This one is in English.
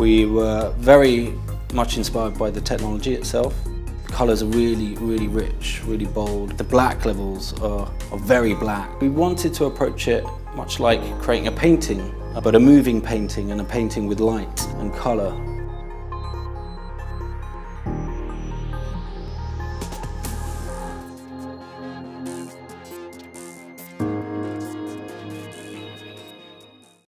We were very much inspired by the technology itself. The colours are really, really rich, really bold. The black levels are, are very black. We wanted to approach it much like creating a painting, but a moving painting and a painting with light and colour